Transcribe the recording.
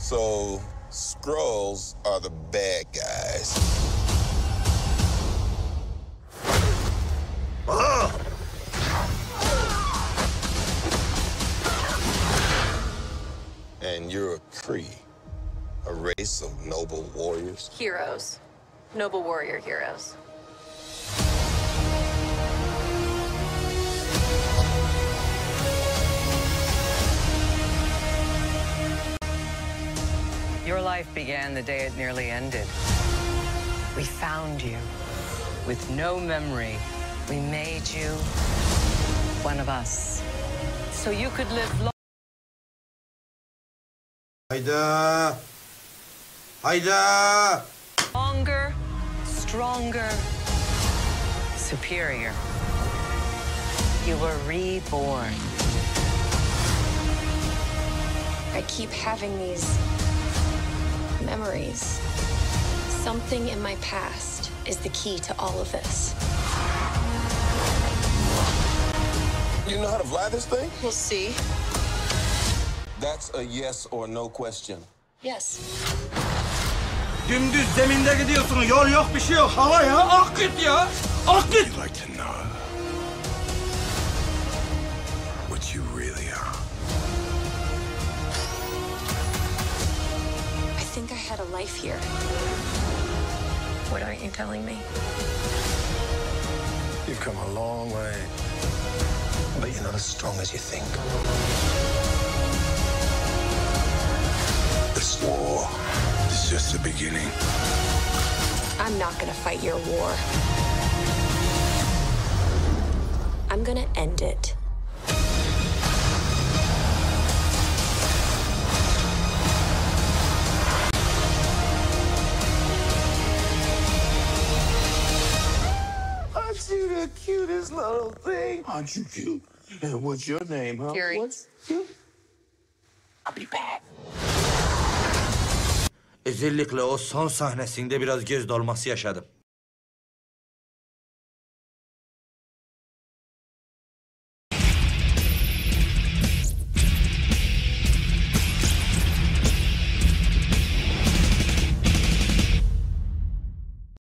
So, Skrulls are the bad guys. Uh-huh. And you're a Kree, a race of noble warriors. Heroes. Noble warrior heroes. Your life began the day it nearly ended. We found you with no memory. We made you one of us. So you could live long. Hayda. Hayda. Longer, stronger, superior. You were reborn. I keep having these memories. Something in my past is the key to all of this. You know how to fly this thing? We'll see. That's a yes or no question. Yes. Dümdüz zeminde gidiyorsun. Yol yok bir şey yok. Hava ya. Ak git ya. Ak git. like to know what you really are. Had a life here. What aren't you telling me? You've come a long way, but you're not as strong as you think. This war is just the beginning. I'm not gonna fight your war. I'm gonna end it. The cutest little thing? Aren't you cute? And what's your name, huh? Fury. What's I'll be back. Özellikle o son sahnesinde biraz göz dolması yaşadım.